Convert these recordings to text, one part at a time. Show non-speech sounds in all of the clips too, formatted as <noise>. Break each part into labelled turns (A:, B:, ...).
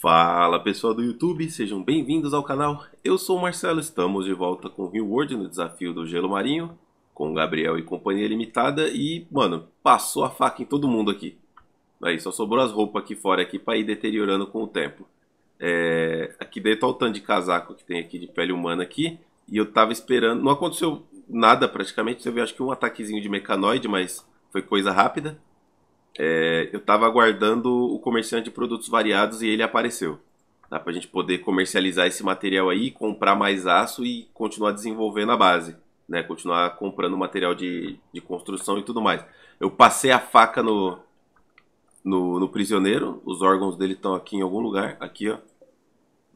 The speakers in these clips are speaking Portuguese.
A: Fala pessoal do YouTube, sejam bem-vindos ao canal. Eu sou o Marcelo, estamos de volta com o Rio World no desafio do Gelo Marinho, com Gabriel e Companhia Limitada e, mano, passou a faca em todo mundo aqui. Aí, só sobrou as roupas aqui fora aqui para ir deteriorando com o tempo. É... Aqui dentro olha o tanto de casaco que tem aqui de pele humana aqui, e eu tava esperando, não aconteceu nada praticamente, viu acho que um ataquezinho de mecanoide, mas foi coisa rápida. É, eu estava aguardando o comerciante de produtos variados e ele apareceu. Dá para a gente poder comercializar esse material aí, comprar mais aço e continuar desenvolvendo a base. Né? Continuar comprando material de, de construção e tudo mais. Eu passei a faca no, no, no prisioneiro. Os órgãos dele estão aqui em algum lugar. Aqui, ó.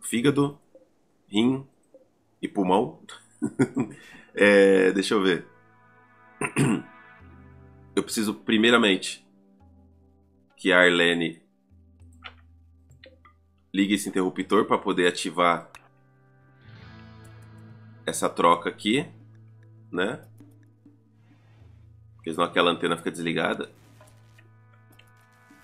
A: Fígado, rim e pulmão. <laughs> é, deixa eu ver. <clears throat> Eu preciso, primeiramente, que a Arlene ligue esse interruptor para poder ativar essa troca aqui, né? Porque senão aquela antena fica desligada.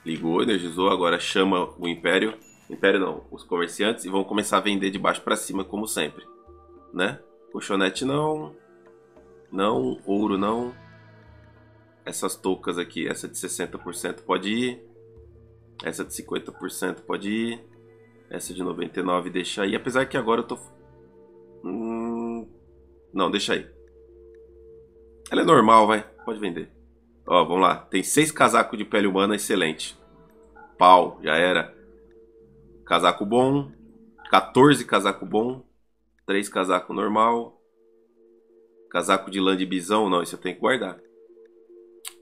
A: Ligou, energizou, agora chama o Império. Império não, os comerciantes e vão começar a vender de baixo para cima como sempre, né? Colchonete não, não, ouro não. Essas toucas aqui, essa de 60% pode ir. Essa de 50% pode ir. Essa de 99 deixa aí. Apesar que agora eu tô... Hum... Não, deixa aí. Ela é normal, vai. Pode vender. Ó, vamos lá. Tem seis casacos de pele humana, excelente. Pau, já era. Casaco bom. 14 casaco bom. 3 casaco normal. Casaco de lã de bisão, não, isso eu tenho que guardar.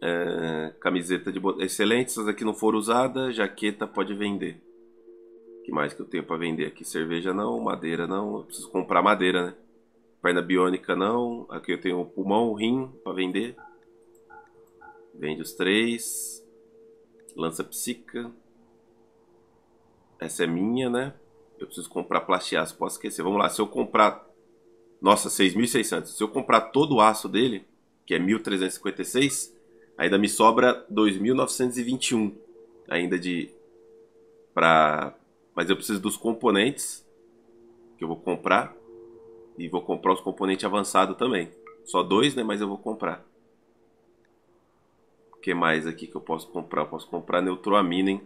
A: É, camiseta de botão. Excelente, essas aqui não foram usadas. Jaqueta pode vender. Que mais que eu tenho para vender aqui? Cerveja não, madeira não. Eu preciso comprar madeira, né? Perna biônica não. Aqui eu tenho pulmão, rim para vender. Vende os três. Lança psica. Essa é minha, né? Eu preciso comprar plastiaço, posso esquecer. Vamos lá, se eu comprar... Nossa, 6.600. Se eu comprar todo o aço dele, que é 1.356, Ainda me sobra 2.921 ainda de para mas eu preciso dos componentes que eu vou comprar e vou comprar os componentes avançados também. Só dois, né? Mas eu vou comprar. O que mais aqui que eu posso comprar? Eu posso comprar neutroamina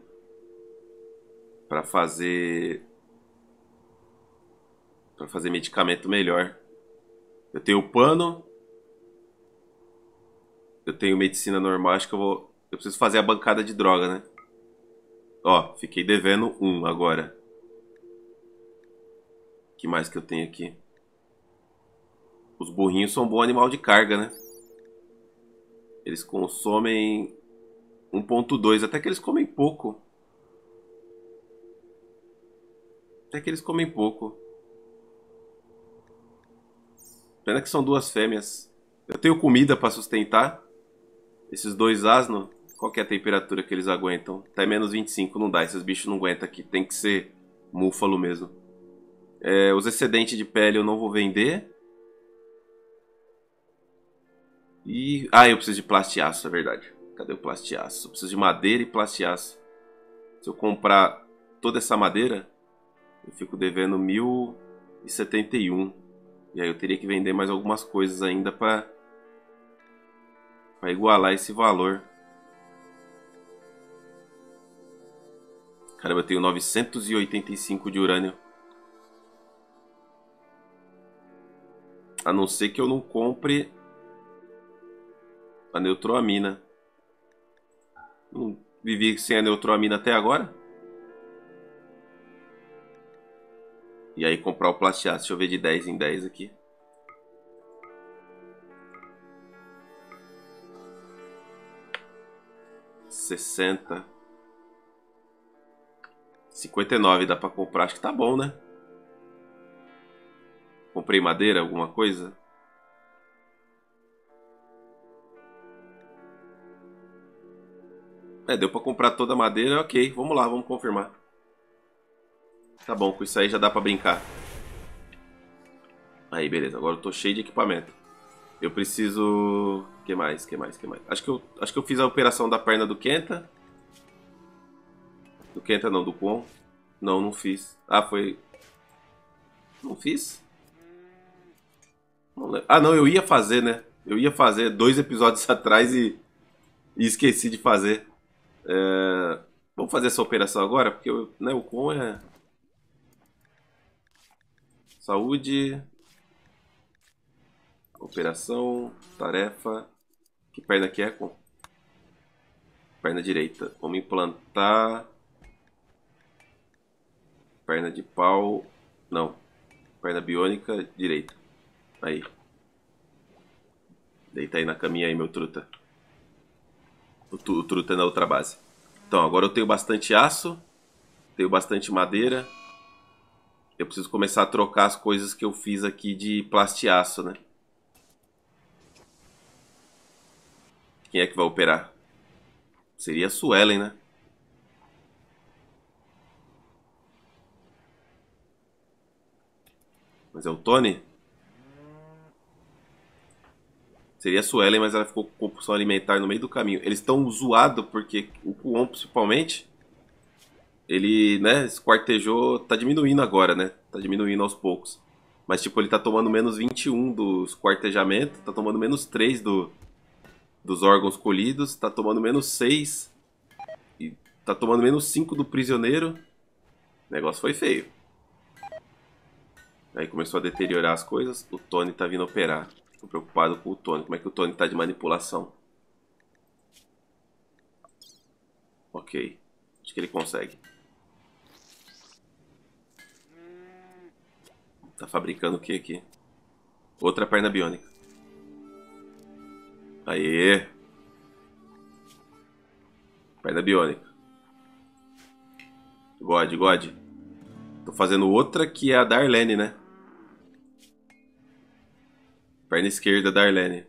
A: para fazer para fazer medicamento melhor. Eu tenho o pano, eu tenho medicina normal, acho que eu vou. Eu preciso fazer a bancada de droga, né? Ó, fiquei devendo um agora. Que mais que eu tenho aqui? Os burrinhos são um bom animal de carga, né? Eles consomem 1.2, até que eles comem pouco. Até que eles comem pouco. Pena que são duas fêmeas. Eu tenho comida para sustentar. Esses dois asnos, qual é a temperatura que eles aguentam? Até menos 25 não dá, esses bichos não aguentam aqui. Tem que ser múfalo mesmo. É, os excedentes de pele eu não vou vender. E... Ah, eu preciso de plastiaço, é verdade. Cadê o plastiaço? Eu preciso de madeira e plastiaço. Se eu comprar toda essa madeira, eu fico devendo 1071. E aí eu teria que vender mais algumas coisas ainda para para igualar esse valor. Caramba, eu tenho 985 de urânio. A não ser que eu não compre a neutroamina. Não vivi sem a neutroamina até agora. E aí comprar o plastiato. Deixa eu ver de 10 em 10 aqui. 60. 59 dá pra comprar, acho que tá bom, né? Comprei madeira, alguma coisa? É, deu pra comprar toda a madeira, ok. Vamos lá, vamos confirmar. Tá bom, com isso aí já dá pra brincar. Aí, beleza. Agora eu tô cheio de equipamento. Eu preciso. que mais? que mais? que mais? Acho que eu, acho que eu fiz a operação da perna do Kenta. Do Kenta não, do Kwon. Não, não fiz. Ah, foi. Não fiz? Não ah, não, eu ia fazer, né? Eu ia fazer dois episódios <laughs> atrás e, e esqueci de fazer. É... Vamos fazer essa operação agora? Porque né, o com é. Saúde. Operação. Tarefa. Que perna que é? Perna direita. Vamos implantar. Perna de pau. Não. Perna biônica direita. Aí. Deita aí na caminha aí, meu truta. O, o truta é na outra base. Então, agora eu tenho bastante aço. Tenho bastante madeira. Eu preciso começar a trocar as coisas que eu fiz aqui de plastiaço, né? Quem é que vai operar? Seria a Suelen, né? Mas é o Tony? Seria a Suelen, mas ela ficou com compulsão alimentar no meio do caminho. Eles estão zoados porque o Kuon, principalmente, ele, né, esquartejou, tá diminuindo agora, né? Tá diminuindo aos poucos. Mas, tipo, ele tá tomando menos 21 do esquartejamento, tá tomando menos 3 do, dos órgãos colhidos, tá tomando menos 6 e tá tomando menos 5 do prisioneiro. O negócio foi feio. Aí começou a deteriorar as coisas, o Tony tá vindo operar. Tô preocupado com o Tony. Como é que o Tony tá de manipulação? Ok. Acho que ele consegue. Tá fabricando o que aqui? Outra perna biônica. Aê! Perna biônica. God, God. Tô fazendo outra que é a Darlene, né? Perna esquerda da Arlene.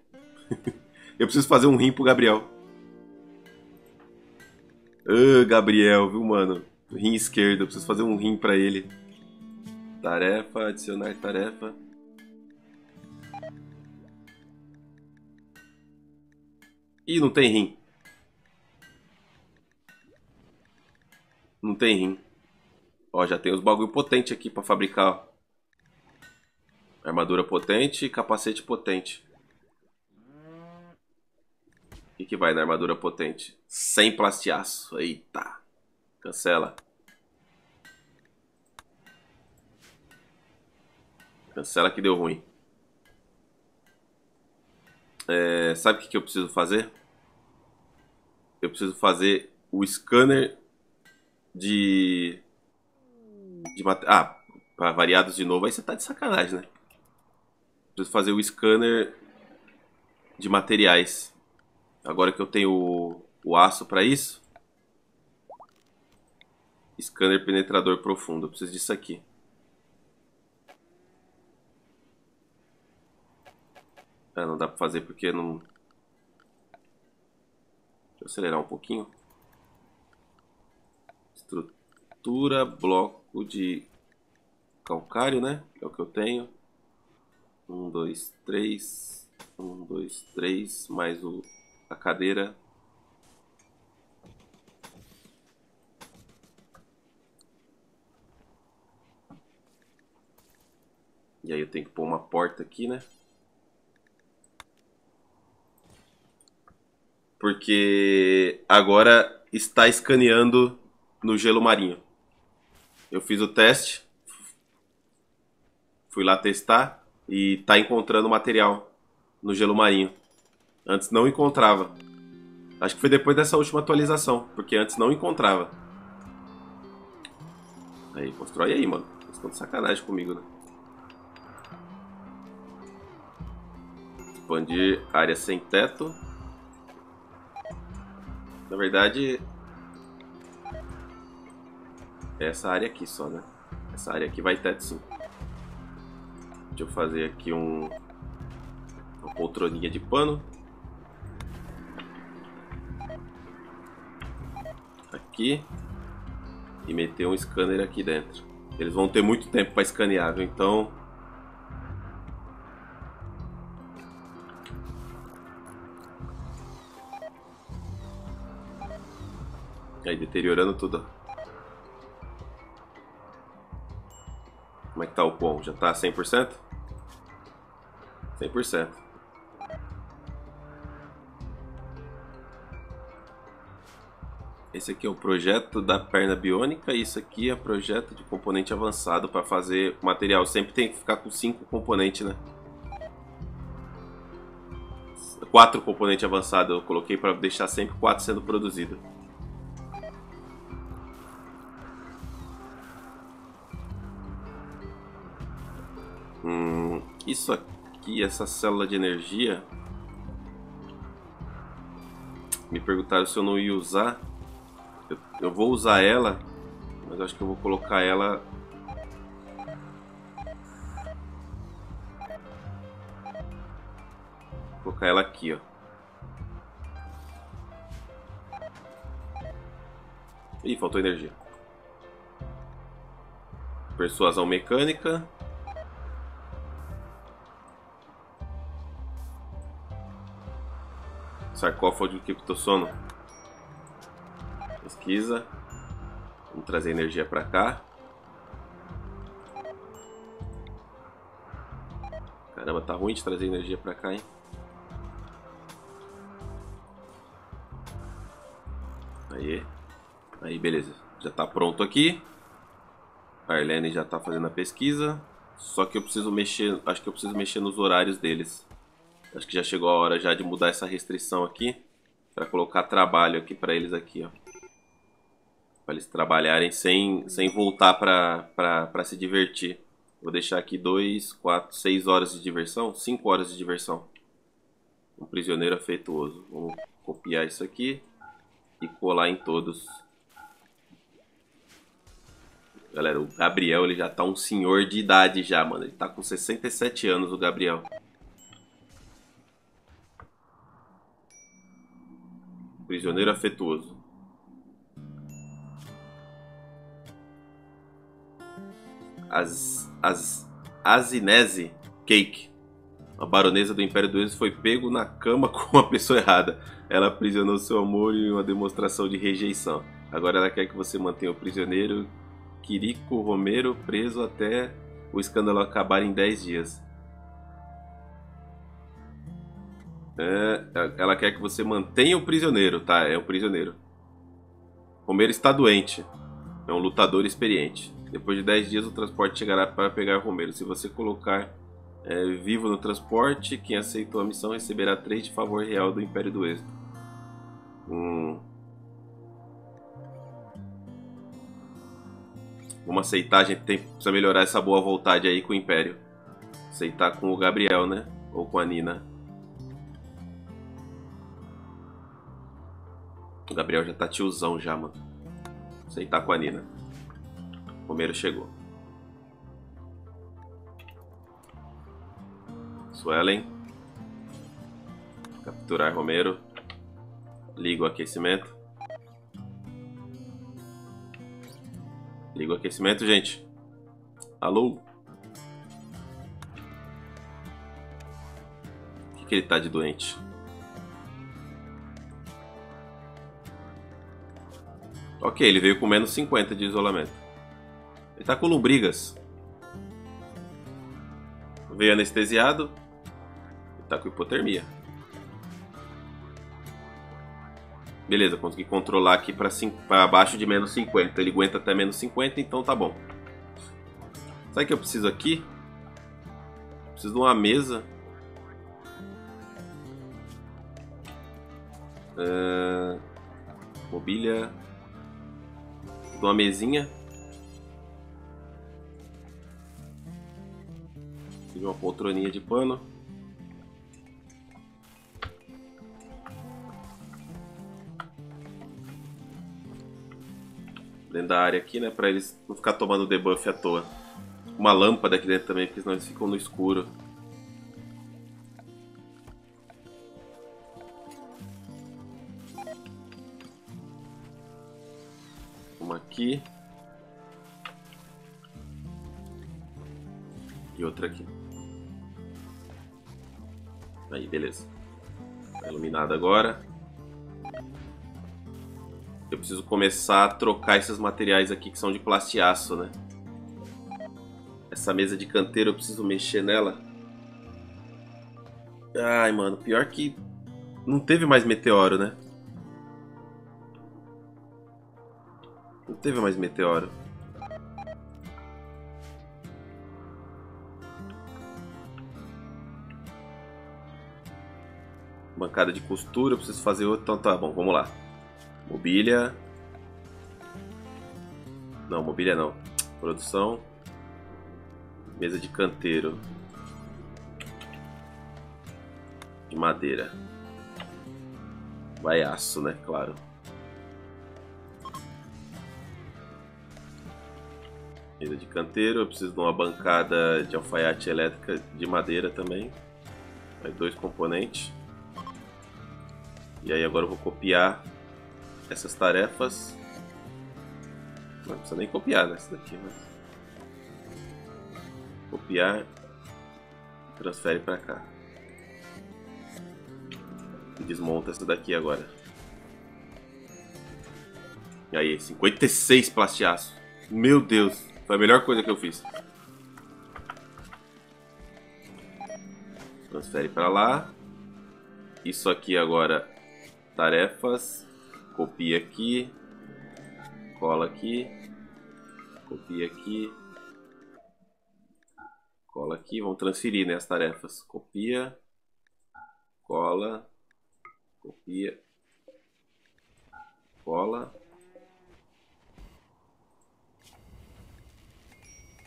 A: <laughs> eu preciso fazer um rim pro Gabriel. Ah, Gabriel, viu, mano? Rim esquerdo, eu preciso fazer um rim pra ele. Tarefa, adicionar tarefa. Ih, não tem rim. Não tem rim. Ó, já tem os bagulho potente aqui pra fabricar. Armadura potente e capacete potente. O que, que vai na armadura potente? Sem plastiaço. Eita. Cancela. Cancela que deu ruim. É, sabe o que, que eu preciso fazer? Eu preciso fazer o scanner de... de ah, para variados de novo. Aí você tá de sacanagem, né? Preciso fazer o scanner de materiais. Agora que eu tenho o, o aço para isso. Scanner penetrador profundo. Eu preciso disso aqui. Ah, não dá para fazer porque não... Deixa eu acelerar um pouquinho. Estrutura, bloco de calcário, né? É o que eu tenho. Um, dois, três. Um, dois, três. Mais o, a cadeira. E aí eu tenho que pôr uma porta aqui, né? Porque agora está escaneando no gelo marinho. Eu fiz o teste. Fui lá testar e tá encontrando material no gelo marinho. Antes não encontrava. Acho que foi depois dessa última atualização, porque antes não encontrava. Aí, constrói aí, mano. Vocês estão de sacanagem comigo, né? Expandir área sem teto. Na verdade, é essa área aqui só, né? Essa área aqui vai teto sim. Deixa eu fazer aqui um, uma poltroninha de pano. Aqui. E meter um scanner aqui dentro. Eles vão ter muito tempo para escanear, viu? Então... deteriorando tudo. Como é que tá o pão? Já tá 100%? 100%. Esse aqui é o projeto da perna biônica e isso aqui é projeto de componente avançado para fazer material. Sempre tem que ficar com cinco componentes, né? Quatro componentes avançados eu coloquei para deixar sempre quatro sendo produzido. Hum, isso aqui, essa célula de energia. Me perguntaram se eu não ia usar. Eu, eu vou usar ela, mas acho que eu vou colocar ela. Vou colocar ela aqui, ó. Ih, faltou energia. Persuasão mecânica. Sarcófago de criptossono. Pesquisa. Vamos trazer energia para cá. Caramba, tá ruim de trazer energia para cá, hein? Aí. Aí, beleza. Já tá pronto aqui. A Arlene já tá fazendo a pesquisa. Só que eu preciso mexer, acho que eu preciso mexer nos horários deles. Acho que já chegou a hora já de mudar essa restrição aqui. para colocar trabalho aqui para eles aqui, ó. Para eles trabalharem sem, sem voltar para se divertir. Vou deixar aqui 2, 4, 6 horas de diversão. 5 horas de diversão. Um prisioneiro afetuoso. Vamos copiar isso aqui e colar em todos. Galera, o Gabriel ele já tá um senhor de idade já, mano. Ele tá com 67 anos, o Gabriel. Prisioneiro afetuoso. As, as Azinese Cake, a baronesa do Império do Êxodo, foi pego na cama <laughs> com uma pessoa errada. Ela aprisionou seu amor em uma demonstração de rejeição. Agora ela quer que você mantenha o prisioneiro Quirico Romero preso até o escândalo acabar em 10 dias. É, ela quer que você mantenha o prisioneiro, tá? É o prisioneiro. Romero está doente. É um lutador experiente. Depois de 10 dias, o transporte chegará para pegar Romero. Se você colocar é, vivo no transporte, quem aceitou a missão receberá 3 de favor real do Império do Êxodo. Hum. Vamos aceitar, a gente tem, precisa melhorar essa boa vontade aí com o Império. Aceitar com o Gabriel, né? Ou com a Nina. O Gabriel já tá tiozão já, mano. Aceitar com a Nina. Romero chegou. Suelen. Capturar Romero. Liga o aquecimento. Liga o aquecimento, gente. Alô? O que, que ele tá de doente? Ele veio com menos 50 de isolamento. Ele tá com lombrigas. Veio anestesiado. Ele tá com hipotermia. Beleza, consegui controlar aqui para abaixo de menos 50. Ele aguenta até menos 50, então tá bom. Sabe o que eu preciso aqui? Preciso de uma mesa. Uh, mobília de uma mesinha. E uma poltroninha de pano. Dentro da área aqui, né? Pra eles não ficar tomando debuff à toa. Uma lâmpada aqui dentro também, porque senão eles ficam no escuro. Aqui. E outra aqui. Aí, beleza. Tá iluminado agora. Eu preciso começar a trocar esses materiais aqui que são de plastiaço, né? Essa mesa de canteiro eu preciso mexer nela. Ai, mano, pior que não teve mais meteoro, né? Teve mais meteoro. Bancada de costura, preciso fazer outro. Então tá bom, vamos lá. Mobília. Não, mobília não. Produção. Mesa de canteiro. De madeira. Vai aço, né? Claro. Mesa de canteiro. Eu preciso de uma bancada de alfaiate elétrica de madeira também. Vai dois componentes. E aí agora eu vou copiar essas tarefas. Não precisa nem copiar nessa daqui, mas... Copiar. Transfere para cá. Desmonta essa daqui agora. E aí, 56 plastiaço. Meu Deus, foi a melhor coisa que eu fiz. Transfere para lá. Isso aqui agora tarefas, copia aqui, cola aqui, copia aqui, cola aqui, vamos transferir né, as tarefas, copia, cola, copia, cola,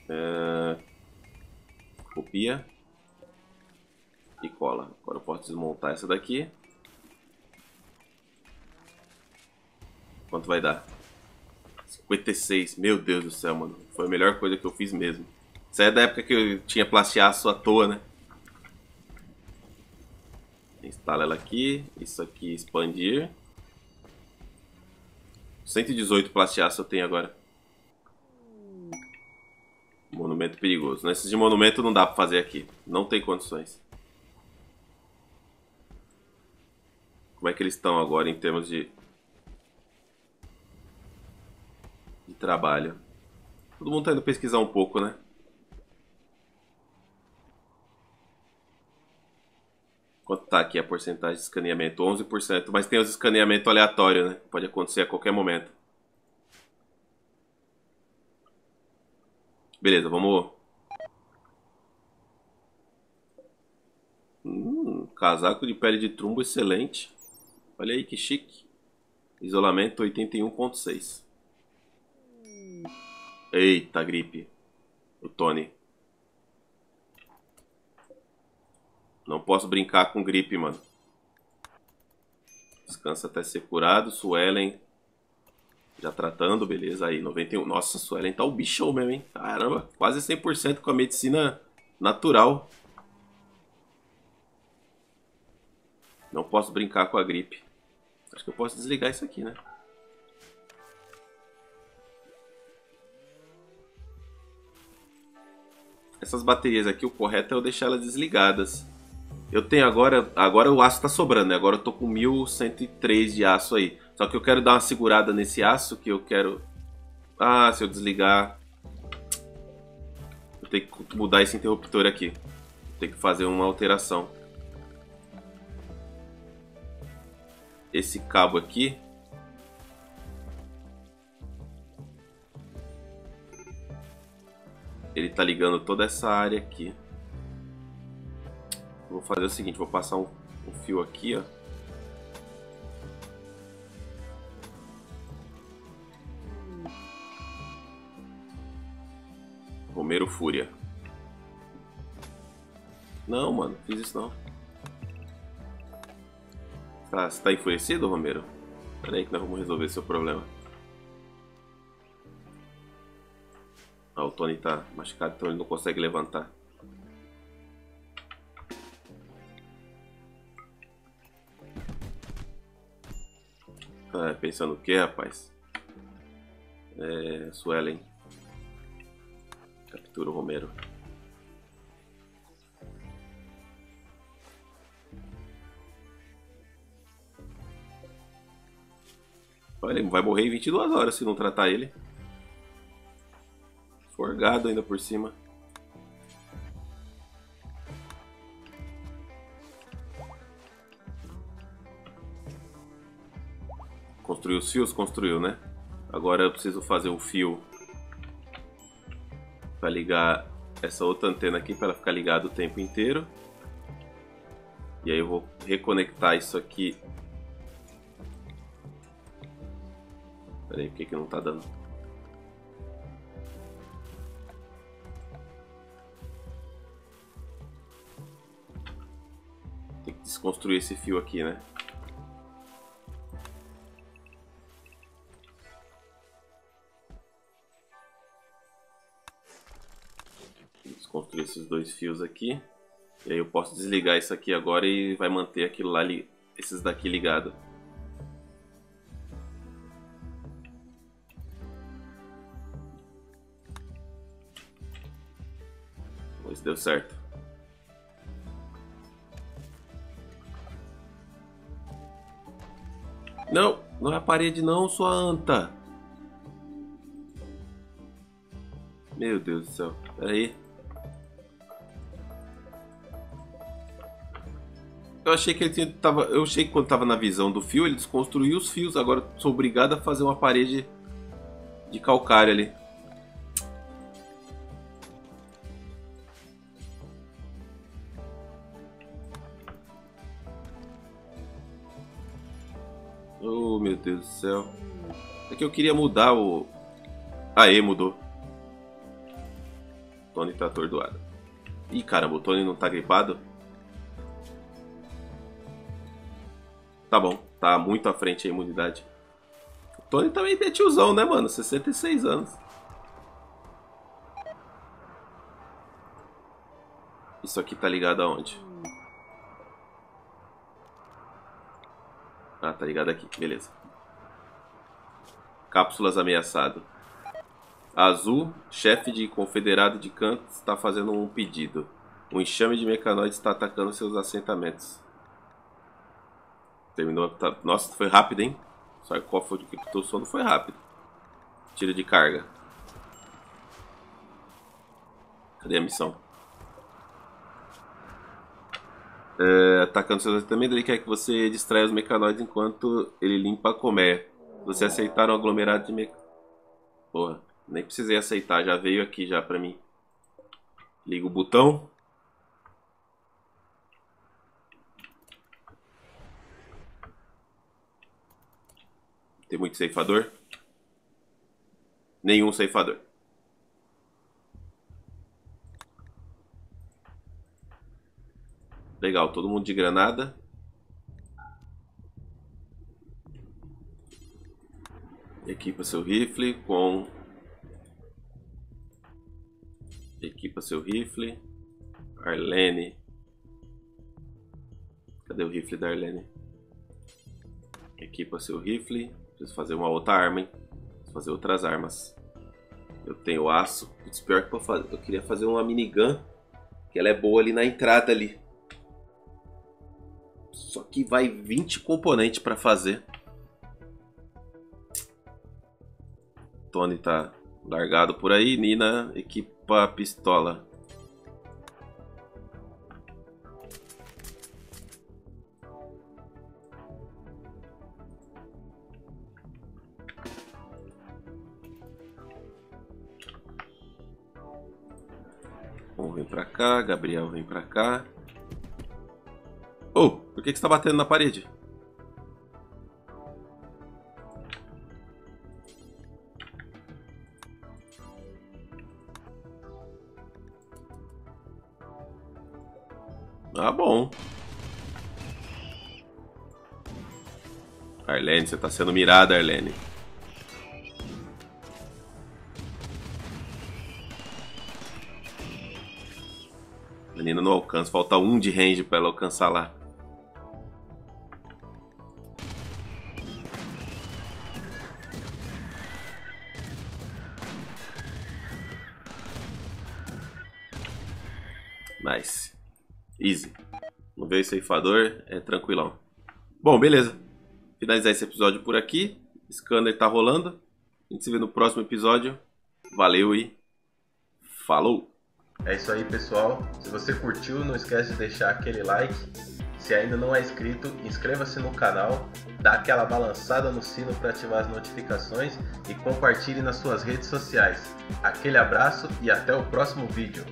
A: é, copia e cola. Agora eu posso desmontar essa daqui. Quanto vai dar? 56. Meu Deus do céu, mano. Foi a melhor coisa que eu fiz mesmo. Isso é da época que eu tinha plastiaço à toa, né? Instala ela aqui. Isso aqui expandir. 118 plastiaço eu tenho agora. Perigoso. Nesses de monumento não dá pra fazer aqui. Não tem condições. Como é que eles estão agora em termos de de trabalho. Todo mundo tá indo pesquisar um pouco, né? Quanto tá aqui a porcentagem de escaneamento? 11%, mas tem os escaneamento aleatório, né? Pode acontecer a qualquer momento. Beleza, vamos... Hum, casaco de pele de trumbo excelente. Olha aí que chique. Isolamento 81.6. Eita, gripe. O Tony. Não posso brincar com gripe, mano. Descansa até ser curado. Suelen. Já tratando, beleza. Aí, 91. Nossa, Suelen tá o bichão mesmo, hein? Caramba, quase 100% com a medicina natural. Não posso brincar com a gripe. Acho que eu posso desligar isso aqui, né? essas baterias aqui, o correto é eu deixar elas desligadas. Eu tenho agora, agora o aço tá sobrando, né? Agora eu tô com 1103 de aço aí. Só que eu quero dar uma segurada nesse aço que eu quero... Ah, se eu desligar... Eu tenho que mudar esse interruptor aqui. Tem que fazer uma alteração. Esse cabo aqui ele tá ligando toda essa área aqui. Vou fazer o seguinte, vou passar um, um fio aqui, ó. Romero Fúria. Não, mano, fiz isso não. Tá, você tá enfurecido, Romero? Pera aí que nós vamos resolver seu problema. Ah, o Tony tá machucado, então ele não consegue levantar. Ah, pensando o que, rapaz? É, Suelen. Arturo Romero. Ele vai morrer em 22 horas se não tratar ele. Forgado ainda por cima. Construiu os fios? Construiu, né? Agora eu preciso fazer o fio para ligar essa outra antena aqui para ela ficar ligada o tempo inteiro. E aí eu vou reconectar isso aqui. Pera aí, por que, que não tá dando? Tem que desconstruir esse fio aqui, né? Desconstruir esses dois fios aqui. E aí eu posso desligar isso aqui agora e vai manter aquilo lá, esses daqui ligado. Vamos deu certo. Não, não é a parede não, sua anta. Meu Deus do céu. Pera aí. Achei que ele tinha, tava, eu achei que quando tava na visão do fio, ele desconstruiu os fios. Agora sou obrigado a fazer uma parede de calcário ali. Oh, meu Deus do céu. É que eu queria mudar o... Aê, mudou. Tony tá atordoado. Ih, caramba, o Tony não tá gripado? Tá bom, tá muito à frente a imunidade. O Tony também é tiozão, né, mano? 66 anos. Isso aqui tá ligado aonde? Ah, tá ligado aqui, beleza. Cápsulas ameaçado. Azul, chefe de confederado de canto, está fazendo um pedido. Um enxame de mecanoides está atacando seus assentamentos. Terminou. Tá, nossa, foi rápido, hein? Só qual foi o que sono foi rápido. Tiro de carga. Cadê a missão? É, atacando seus assentamentos, ele quer que você distraia os mecanoides enquanto ele limpa a colmeia. Você aceitar um aglomerado de mec... Porra, nem precisei aceitar, já veio aqui já pra mim. Liga o botão. Tem muito ceifador? Nenhum ceifador. Legal, todo mundo de granada. Equipa seu rifle com. Equipa seu rifle. Arlene. Cadê o rifle da Arlene? Equipa seu rifle. Preciso fazer uma outra arma, hein? Preciso fazer outras armas. Eu tenho aço. Putz, pior que eu, faz... eu queria fazer uma minigun. Que ela é boa ali na entrada ali. Só que vai 20 componentes para fazer. Tony tá largado por aí. Nina equipa a pistola. Pra cá, Gabriel vem pra cá. Oh, por que, que você tá batendo na parede? Ah, bom. Arlene, você tá sendo mirada, Arlene. Falta um de range para ela alcançar lá. Nice. Easy. Não veio ceifador, é tranquilão. Bom, beleza. Finalizar esse episódio por aqui. Scanner tá rolando. A gente se vê no próximo episódio. Valeu e falou!
B: É isso aí, pessoal. Se você curtiu, não esquece de deixar aquele like Se ainda não é inscrito, inscreva-se no canal, dá aquela balançada no sino para ativar as notificações e compartilhe nas suas redes sociais. Aquele abraço e até o próximo vídeo.